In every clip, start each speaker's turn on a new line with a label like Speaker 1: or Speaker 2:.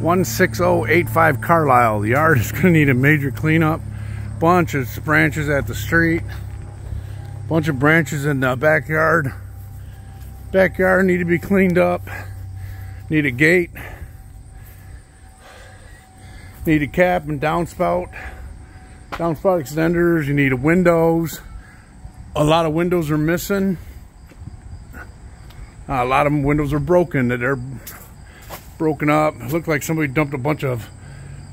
Speaker 1: 16085 Carlisle. The yard is going to need a major cleanup. Bunch of branches at the street. Bunch of branches in the backyard. Backyard need to be cleaned up. Need a gate. Need a cap and downspout. Downspout extenders. You need a windows. A lot of windows are missing. a lot of windows are broken. That They're broken up. It looked like somebody dumped a bunch of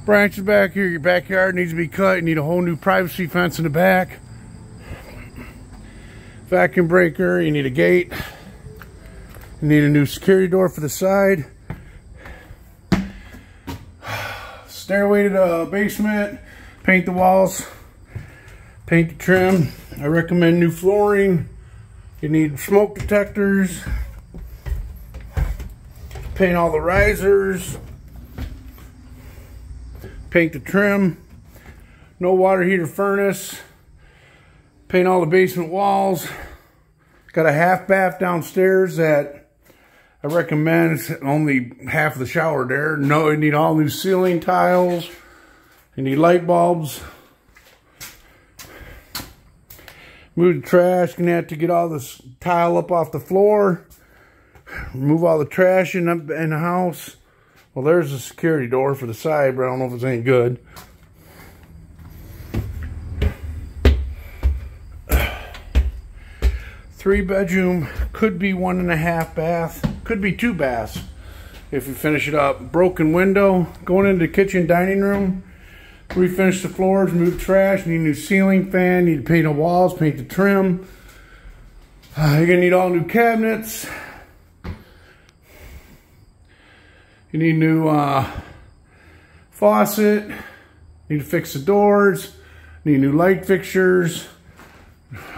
Speaker 1: branches back here. Your backyard needs to be cut. You need a whole new privacy fence in the back. Vacuum breaker. You need a gate. You need a new security door for the side. Stairway to the basement. Paint the walls. Paint the trim. I recommend new flooring. You need smoke detectors paint all the risers, paint the trim, no water heater furnace, paint all the basement walls. Got a half bath downstairs that I recommend. Only half the shower there. No, you need all new ceiling tiles. You need light bulbs. Move the trash. Gonna have to get all this tile up off the floor remove all the trash in the, in the house. Well, there's a security door for the side, but I don't know if it's any good. Three bedroom, could be one and a half bath, could be two baths if you finish it up. Broken window, going into the kitchen dining room, refinish the floors, move trash, need a new ceiling fan, need to paint the walls, paint the trim. Uh, you're gonna need all new cabinets, You need new uh, faucet. Need to fix the doors. Need new light fixtures.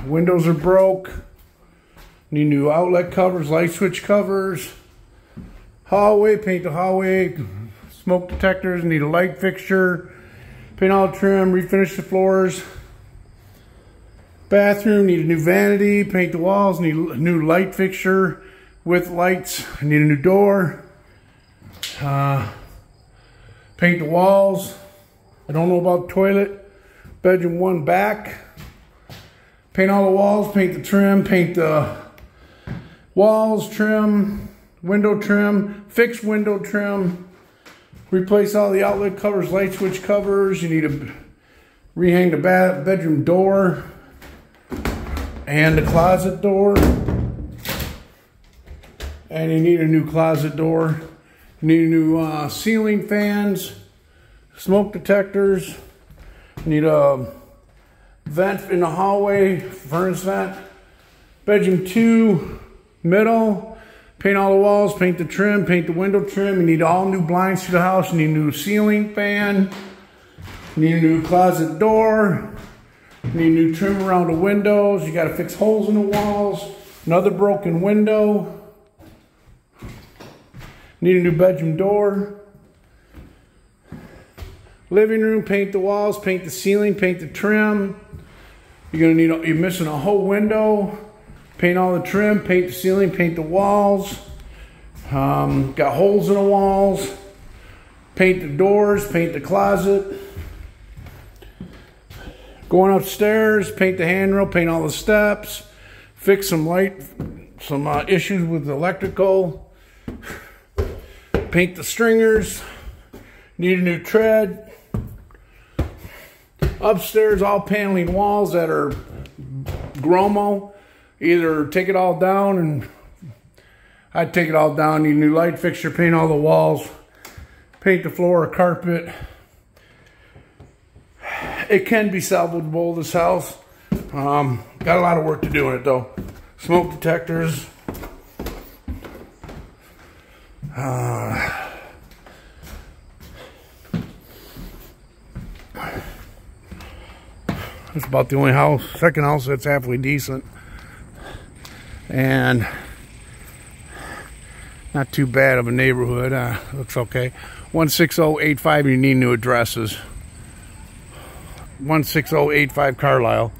Speaker 1: Windows are broke. Need new outlet covers, light switch covers. Hallway, paint the hallway. Smoke detectors, need a light fixture. Paint all trim, refinish the floors. Bathroom, need a new vanity. Paint the walls, need a new light fixture with lights. Need a new door. Uh, paint the walls. I don't know about toilet. Bedroom one back. Paint all the walls, paint the trim, paint the walls, trim, window trim, fix window trim, replace all the outlet covers, light switch covers. You need to rehang the bedroom door and the closet door. And you need a new closet door. Need new uh, ceiling fans, smoke detectors. Need a vent in the hallway, furnace vent. Bedroom two, middle. Paint all the walls, paint the trim, paint the window trim. You need all new blinds to the house. You need a new ceiling fan. Need a new closet door. Need new trim around the windows. You got to fix holes in the walls. Another broken window. Need a new bedroom door. Living room, paint the walls, paint the ceiling, paint the trim. You're gonna need, you're missing a whole window. Paint all the trim, paint the ceiling, paint the walls. Um, got holes in the walls. Paint the doors, paint the closet. Going upstairs, paint the handrail, paint all the steps. Fix some light, some uh, issues with electrical paint the stringers. Need a new tread. Upstairs, all paneling walls that are Gromo. Either take it all down and I'd take it all down. Need new light fixture, paint all the walls, paint the floor or carpet. It can be salvageable, this house. Um, got a lot of work to do in it though. Smoke detectors, uh, it's about the only house, second house that's halfway decent. And not too bad of a neighborhood. Uh, looks okay. 16085, you need new addresses. 16085 Carlisle.